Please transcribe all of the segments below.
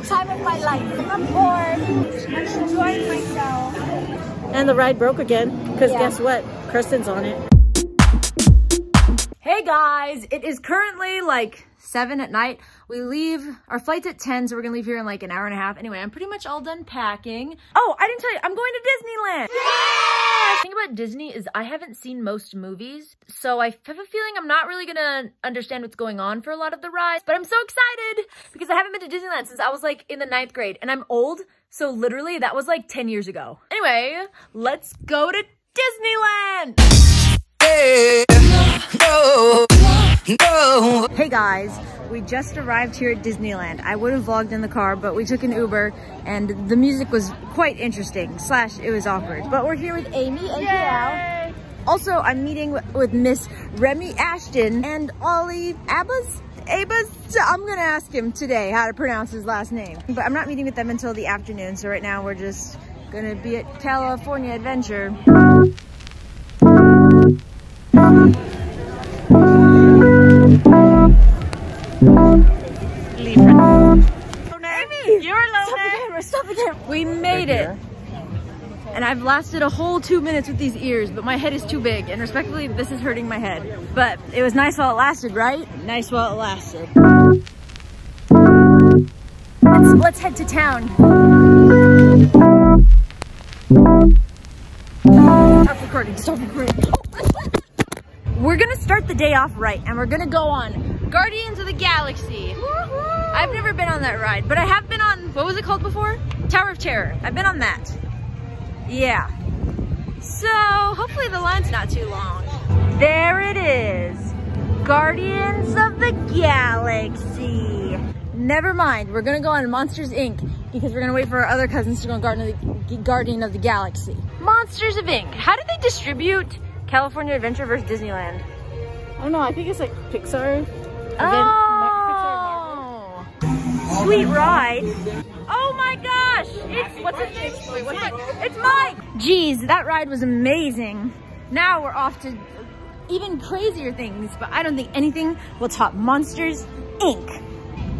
the time of my life. I'm bored. I'm enjoying myself. And the ride broke again, because Yeah. guess what? Kirsten's on it. Hey guys, it is currently like seven at night. We leave, our flight's at 10, so we're gonna leave here in like an hour and a half. Anyway, I'm pretty much all done packing. Oh, I didn't tell you, I'm going to Disneyland. The thing about Disney is I haven't seen most movies, so I have a feeling I'm not really gonna understand what's going on for a lot of the rides, but I'm so excited because I haven't been to Disneyland since I was like in the ninth grade, and I'm old, so literally that was like 10 years ago. Anyway, let's go to Disneyland! Hey. no, no. Hey guys, we just arrived here at Disneyland. I would have vlogged in the car, but we took an Uber and the music was quite interesting, slash it was awkward. But we're here with Amy and Kiao. Also, I'm meeting with Miss Remy Ashton and Ollie Abbas. Abbas, I'm gonna ask him today how to pronounce his last name. But I'm not meeting with them until the afternoon, so right now we're just gonna be at California Adventure. We made it. And I've lasted a whole two minutes with these ears, but my head is too big. And respectfully, this is hurting my head. But it was nice while it lasted, right? Nice while it lasted. Let's, let's head to town. Stop recording, stop recording. We're gonna start the day off right, and we're gonna go on Guardians of the Galaxy. I've never been on that ride, but I have been on, what was it called before? Tower of Terror. I've been on that. Yeah. So, hopefully the line's not too long. There it is. Guardians of the Galaxy. Never mind, we're gonna go on Monsters Inc. because we're gonna wait for our other cousins to go on Guardian of the, Guardian of the Galaxy. Monsters of Inc. How did they distribute California Adventure versus Disneyland? I don't know. I think it's like Pixar. Oh, sweet ride. Oh my gosh, it's, what's his name? Wait, what's it? It's Mike. Jeez, that ride was amazing. Now we're off to even crazier things, but I don't think anything will top Monsters Inc.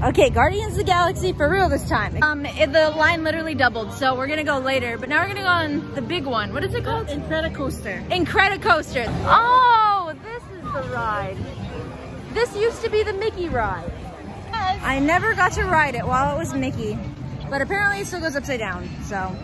Okay, Guardians of the Galaxy for real this time. Um, it- the line literally doubled, so we're gonna go later, but now we're gonna go on the big one. What is it called? Incredicoaster. Incredicoaster. Oh, this is the ride. This used to be the Mickey ride. I never got to ride it while it was Mickey, but apparently it still goes upside down, so.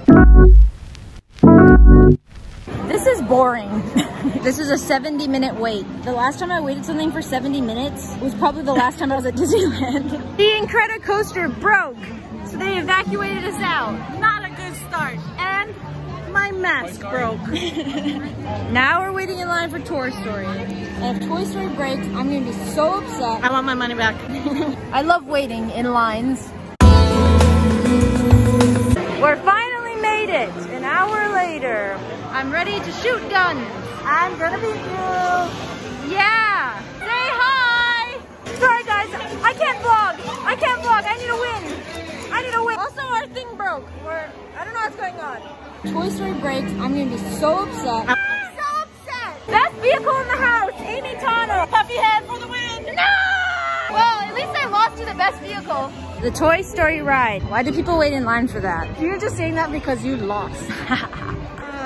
This is boring. this is a 70 minute wait. The last time I waited something for 70 minutes was probably the last time I was at Disneyland. the Incredicoaster broke, so they evacuated us out. Not a good start. And my mask broke. now we're waiting in line for Toy Story. And if Toy Story breaks, I'm gonna be so upset. I want my money back. I love waiting in lines. We're finally made it, an hour later. I'm ready to shoot guns. I'm gonna beat you. Yeah. Say hi. Sorry guys, I can't vlog. I can't vlog. I need a win. I need a win. Also, our thing broke. We're, I don't know what's going on. Toy Story breaks. I'm gonna be so upset. I'm so upset. Best vehicle in the house, Amy Tano. Puffy head for the win. No! Well, at least I lost to the best vehicle. The Toy Story ride. Why do people wait in line for that? You're just saying that because you lost.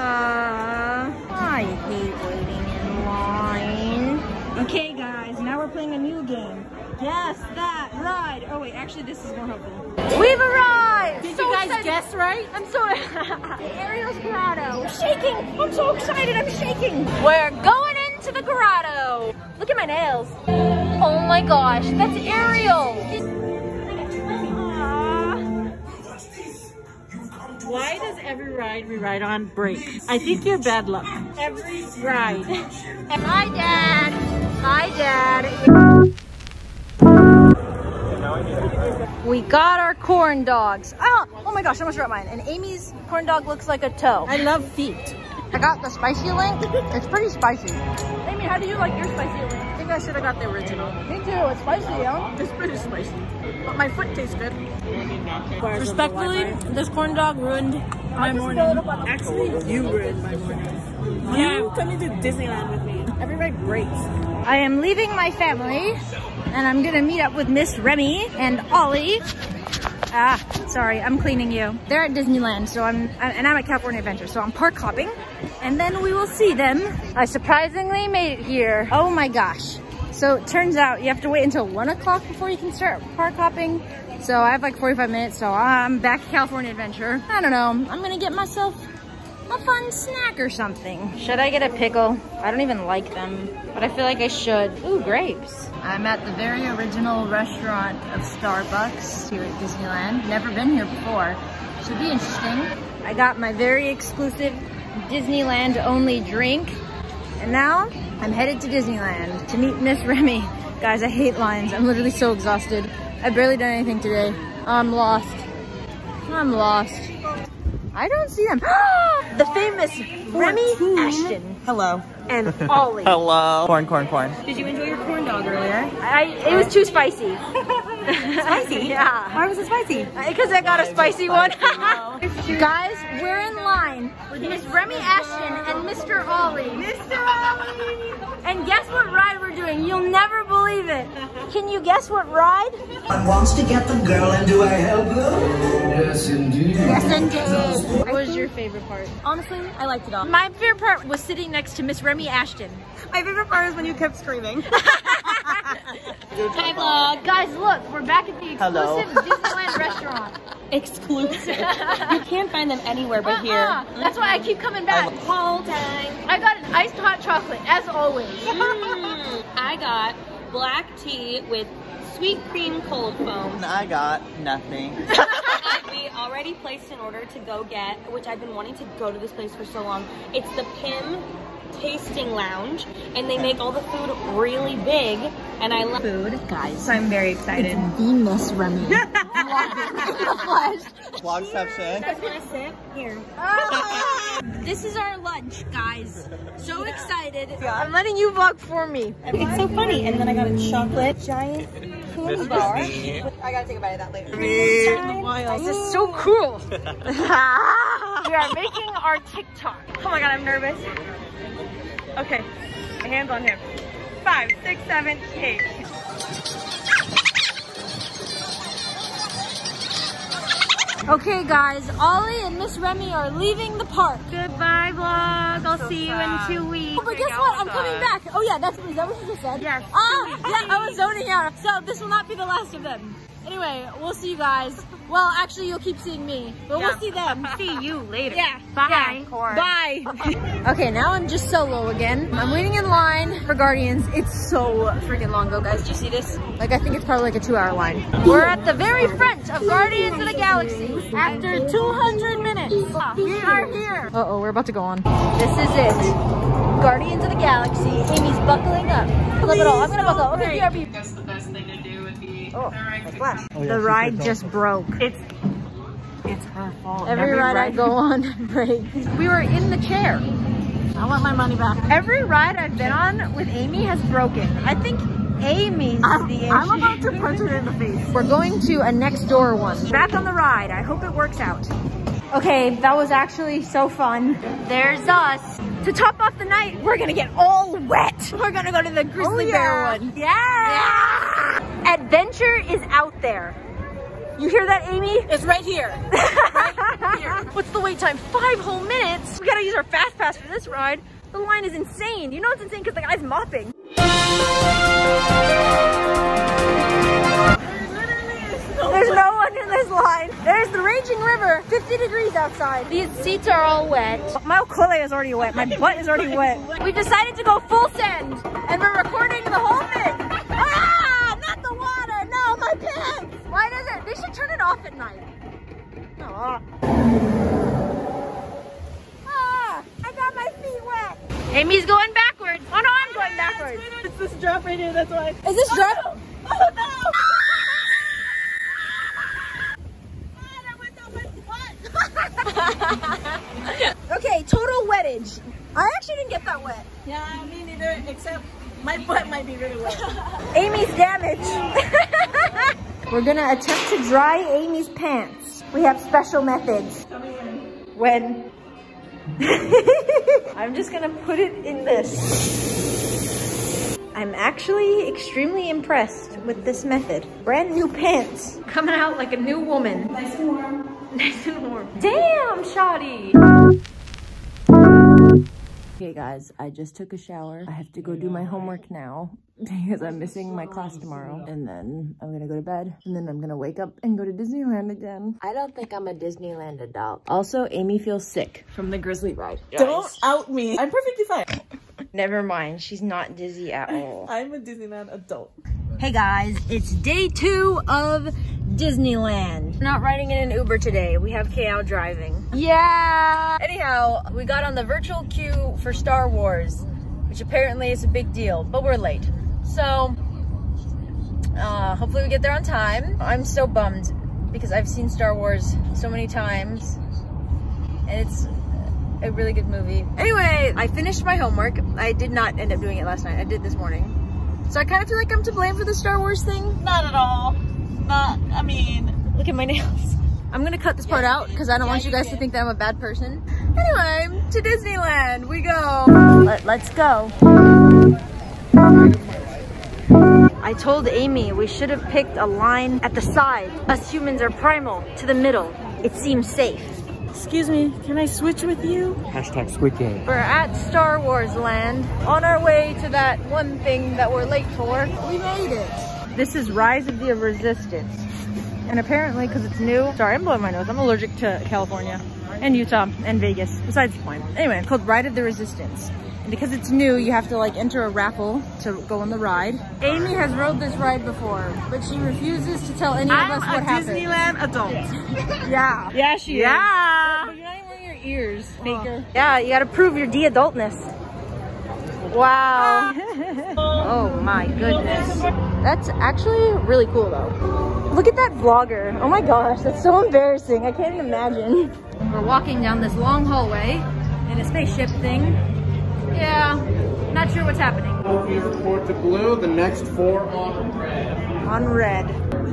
Uh, I hate waiting in line. Okay, guys, now we're playing a new game. Guess that ride. Oh wait, actually, this is more helpful. We've arrived. Did So you guys excited. guess right? I'm so Ariel's grotto. I'm shaking. I'm so excited. I'm shaking. We're going into the grotto. Look at my nails. Oh my gosh, that's Ariel. Why does every ride we ride on break? I think you're bad luck. Every ride. Hi, Dad. Hi, Dad. We got our corn dogs. Oh, oh my gosh, I almost dropped mine. And Amy's corn dog looks like a toe. I love feet. I got the spicy link. It's pretty spicy. Amy, how do you like your spicy link? I think I should have got the original. Me too. It's spicy, yeah. It's pretty spicy. But my foot tastes good. Respectfully, this corn dog ruined my morning. Actually, you ruined my morning. You coming to Disneyland with me. Everybody ride breaks. I am leaving my family and I'm gonna meet up with Miss Remy and Ollie Ah, sorry, I'm cleaning you. They're at Disneyland, so I'm, and I'm at California Adventure, so I'm park hopping, and then we will see them. I surprisingly made it here. Oh my gosh. So it turns out you have to wait until one o'clock before you can start park hopping. So I have like 45 minutes, so I'm back at California Adventure. I don't know, I'm gonna get myself a fun snack or something. Should I get a pickle? I don't even like them, but I feel like I should. Ooh, grapes. I'm at the very original restaurant of Starbucks here at Disneyland. Never been here before. Should be interesting. I got my very exclusive Disneyland only drink. And now I'm headed to Disneyland to meet Miss Remy. Guys, I hate lines. I'm literally so exhausted. I've barely done anything today. I'm lost. I'm lost. I don't see them. the famous Remy Ashton. Hello. And Ollie. Hello. Corn, corn, corn. Did you enjoy your corn dog earlier? I, it was too spicy. Spicy? yeah. Why was it spicy? Uh, because I got a spicy one. Guys, we're in line with Miss Remy Ashton and Mr. Ollie. Mr. Ollie! And guess what ride we're doing? You'll never believe it. Can you guess what ride? wants to get the girl and do I help her? Yes, indeed. Yes, indeed. What was your favorite part? Honestly, I liked it all. My favorite part was sitting next to Miss Remy Ashton. My favorite part is when you kept screaming. Hi vlog. Guys, look, we're back at the exclusive Hello. Disneyland restaurant. Exclusive. you can't find them anywhere but here. Uh-uh. That's why I keep coming back. Whole time. I got an iced hot chocolate, as always. Mm, I got black tea with sweet cream cold foam. I got nothing. we already placed an order to go get, which I've been wanting to go to this place for so long. It's the Pym Tasting Lounge, and they make all the food really big, and I love food. Guys, So I'm very excited. the Miss Remy. Vlogception. Guys, want to sit? Here. Oh! this is our lunch, guys. So excited. I'm letting you vlog for me. It's so funny. And then I got a chocolate giant candy bar. Me. I gotta take a bite of that later. This is so cool. we are making our TikTok. Oh my god, I'm nervous. Okay, my hands on him. Five, six, seven, eight. Okay, guys, Ollie and Miss Remy are leaving the park. Goodbye, vlog. I'll see you in two weeks. Oh, but guess what? I'm coming back. Oh yeah, that's is that what you just said? Yes. Ah, yeah, I was zoning out. So this will not be the last of them. Anyway, we'll see you guys. Well, actually, you'll keep seeing me, but we'll see them. See you later. Yeah. Bye. yeah. Bye. okay, now I'm just solo again. I'm waiting in line for Guardians. It's so freaking long though, guys. Do you see this? Like, I think it's probably like a two hour line. We're at the very front of Guardians of the Galaxy. After 200 minutes, we are here. Uh-oh, we're about to go on. This is it. Guardians of the Galaxy. Amy's buckling up. Love it all. I'm gonna buckle. Okay, BRB. Oh, oh a flash. Oh, yeah, the ride said just broke. It's it's her fault. Every, ride, I go on breaks. We were in the chair. I want my money back. Every ride I've been on with Amy has broken. I think Amy's the issue. I'm about to punch her in the face. We're going to a next door one. Back on the ride. I hope it works out. Okay, that was actually so fun. There's us. To top off the night, we're gonna get all wet. We're gonna go to the grizzly Oh, bear yeah. one. Yeah. Adventure is out there. You hear that, Amy? It's right here. What's the wait time? Five whole minutes? We gotta use our fast pass for this ride. The line is insane. You know it's insane because the guy's mopping. There's no one in this line. There's the raging river, 50 degrees outside. These seats are all wet. My ukole is already wet. My butt is already wet. We decided to go full send, and we're recording the whole thing. Ah, not the water. No, my pants. Why does it? They should turn it off at night. Ah. Ah, I got my feet wet. Amy's going backwards. Oh no, I'm going backwards. It's this drop right here, that's why. Is this drop? Oh no! okay, total wettage. I actually didn't get that wet. Yeah, me neither, except my butt might be really wet. Amy's damage. We're gonna attempt to dry Amy's pants. We have special methods. When? When? I'm just gonna put it in this. I I'm actually extremely impressed with this method. Brand new pants. Coming out like a new woman. Nice and warm. Nice and warm. Damn, shoddy. Okay guys, I just took a shower. I have to go do my homework now because I'm missing my class tomorrow. And then I'm gonna go to bed and then I'm gonna wake up and go to Disneyland again. I don't think I'm a Disneyland adult. Also, Amy feels sick from the Grizzly ride. Don't out me. I'm perfectly fine. Never mind, she's not dizzy at all. I'm a Disneyland adult. Hey guys, it's day two of Disneyland. Not riding in an Uber today. We have KL driving. Yeah! Anyhow, we got on the virtual queue for Star Wars, which apparently is a big deal, but we're late. So, uh, hopefully we get there on time. I'm so bummed because I've seen Star Wars so many times and it's a really good movie. Anyway, I finished my homework. I did not end up doing it last night. I did this morning. So I kind of feel like I'm to blame for the Star Wars thing. Not at all. Not, I mean. Look at my nails. I'm gonna cut this part out because I don't want you guys to think that I'm a bad person. Anyway, to Disneyland we go. Let, let's go. I told Amy we should have picked a line at the side. Us humans are primal. To the middle. It seems safe. Excuse me, can I switch with you? Hashtag Squid Game. We're at Star Wars Land on our way to that one thing that we're late for. We made it. This is Rise of the Resistance. And apparently, because it's new, sorry, I'm blowing my nose. I'm allergic to California and Utah and Vegas, besides the point. Anyway, it's called Ride of the Resistance. And because it's new, you have to like enter a raffle to go on the ride. Amy has rode this ride before, but she refuses to tell any of I'm us what a happened. Disneyland adult. Yeah. Yeah, she Yeah. But you're not even wearing your ears, faker. Yeah, you gotta prove your de-adultness. Wow. oh my goodness. That's actually really cool though. Look at that vlogger. Oh my gosh, that's so embarrassing. I can't even imagine. We're walking down this long hallway in a spaceship thing. Yeah, not sure what's happening. If you report to blue, the next four on red. On red.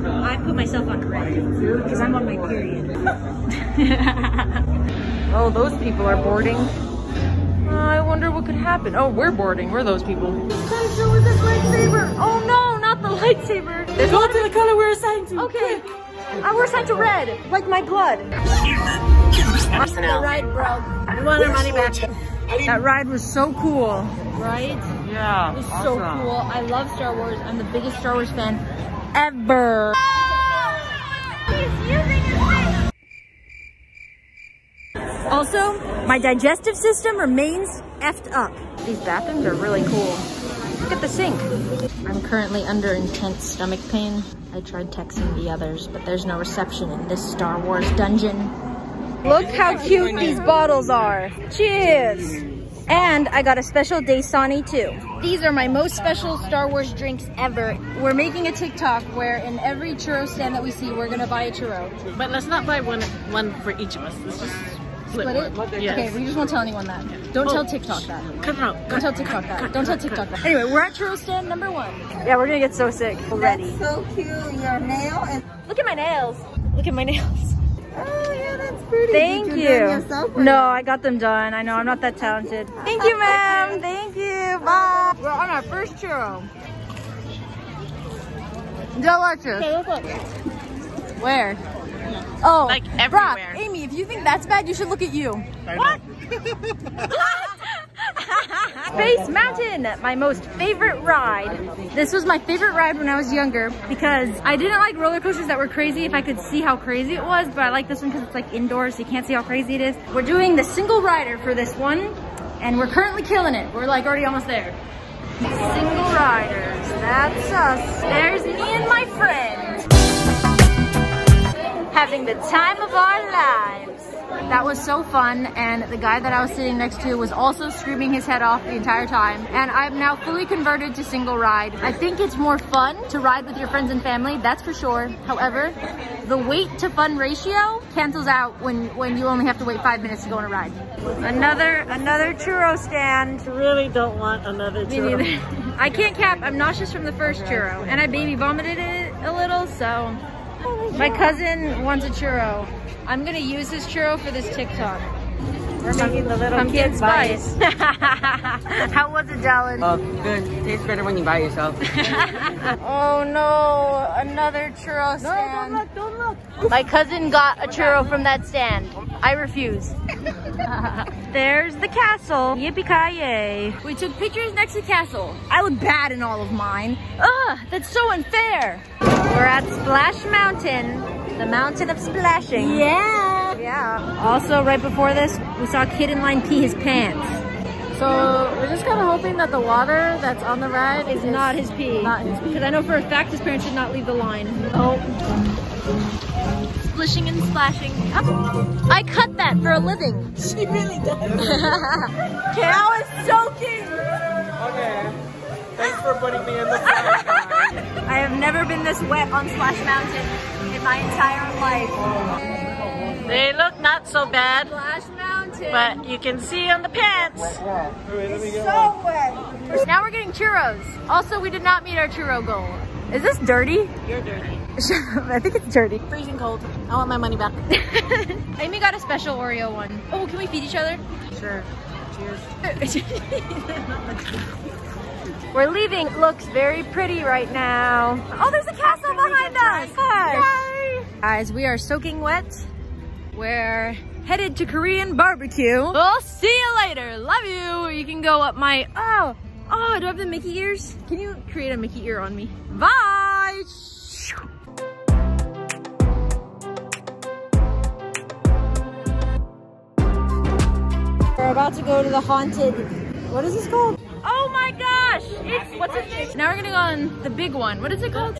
I put myself on red because I'm on my period. oh, those people are boarding. Uh, I wonder what could happen. Oh, we're boarding. We're those people. Guys, show us this lightsaber. Oh no, not the lightsaber. There's Go one- to the color we're assigned to. Okay. I we're assigned to red, like my blood. The ride, bro. We want our money back. That ride was so cool, right? Yeah. It was so cool. I love Star Wars. I'm the biggest Star Wars fan ever. Also, my digestive system remains effed up. These bathrooms are really cool. Look at the sink. I'm currently under intense stomach pain. I tried texting the others, but there's no reception in this Star Wars dungeon. Look how cute these bottles are. Cheers! And I got a special Dasani too. These are my most special Star Wars drinks ever. We're making a TikTok where in every churro stand that we see, we're gonna buy a churro. But let's not buy one one for each of us. Let's just split, Split it? Yes. Okay, we just won't tell anyone that. Don't Oh. tell TikTok that. Cut it out. Don't tell TikTok that. Don't tell TikTok that. Anyway, we're at churro stand number one. Yeah, we're gonna get so sick already. so cute. Your nail is. Look at my nails. Look at my nails. Oh yeah, that's pretty. Thank Did you. do it yourself or No, I got them done. I know I'm not that talented. Thank you, ma'am. Thank you. Bye. We're on our first churro. Delicious. Where? Oh, Like Brock, everywhere. Amy, if you think that's bad, you should look at you. What? Space Mountain, my most favorite ride. This was my favorite ride when I was younger because I didn't like roller coasters that were crazy if I could see how crazy it was, but I like this one because it's like indoors, so you can't see how crazy it is. We're doing the single rider for this one, and we're currently killing it. We're like already almost there. Single riders, that's us. There's me and my friend. Having the time of our lives. That was so fun, and the guy that I was sitting next to was also screaming his head off the entire time. And I'm now fully converted to single ride. I think it's more fun to ride with your friends and family, that's for sure. However, the wait to fun ratio cancels out when, when you only have to wait five minutes to go on a ride. Another, another churro stand. Really don't want another churro. Me churro. neither. I can't cap. I'm nauseous from the first churro, and I baby vomited it a little, so oh, my cousin wants a churro. I'm gonna use this churro for this TikTok. We're making the little Pumpkin kid buy spice. How was it, Jalen? Oh, uh, good. Tastes better when you buy it yourself. oh no, another churro stand. No, don't look, don't look. My cousin got a churro from that stand. I refuse. There's the castle. Yippee-ki-yay. We took pictures next to the castle. I look bad in all of mine. Ugh, that's so unfair. We're at Splash Mountain, the mountain of splashing. Yeah. Yeah. Also, right before this, we saw a kid in line pee his pants. So we're just kind of hoping that the water that's on the ride Is not his pee. Not his pee. Because I know for a fact his parents should not leave the line. Oh. Splishing and splashing. I cut that for a living. She really does. Cow is soaking. Okay. Thanks for putting me in the flashlight. I have never been this wet on Splash Mountain in my entire life. They look not so bad, Splash Mountain. but you can see on the pants. Wait, let me go. so wet. Now we're getting churros. Also, we did not meet our churro goal. Is this dirty? You're dirty. I think it's dirty. Freezing cold. I want my money back. Amy got a special Oreo one. Oh, can we feed each other? Sure. Cheers. We're leaving. Looks very pretty right now. Oh, there's a castle behind us. Yay. Guys, we are soaking wet. We're headed to Korean barbecue. We'll see you later. Love you. You can go up my, oh, oh, do I have the Mickey ears? Can you create a Mickey ear on me? Bye. We're about to go to the haunted, what is this called? Oh my gosh! It's, what's it? Now we're gonna go on the big one. What is it called?